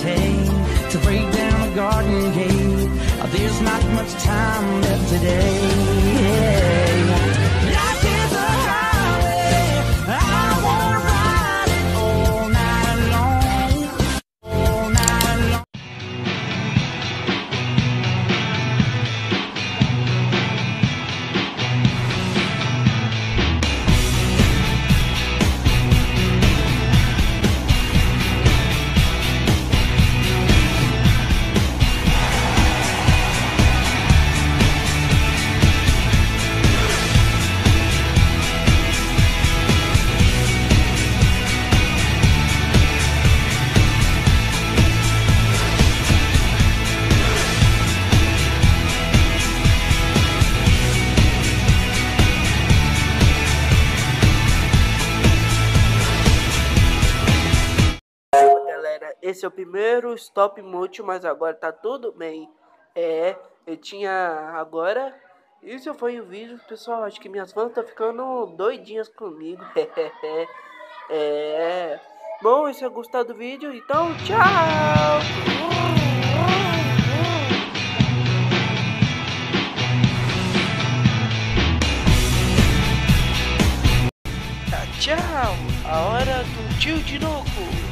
to break down a garden gate. There's not much time left today. Galera, esse é o primeiro stop motion, mas agora tá tudo bem. É, eu tinha agora. Isso foi o vídeo, pessoal. Acho que minhas fãs estão ficando doidinhas comigo. é. Bom, se gostou do vídeo, então tchau! Tchau! A hora do tio de novo!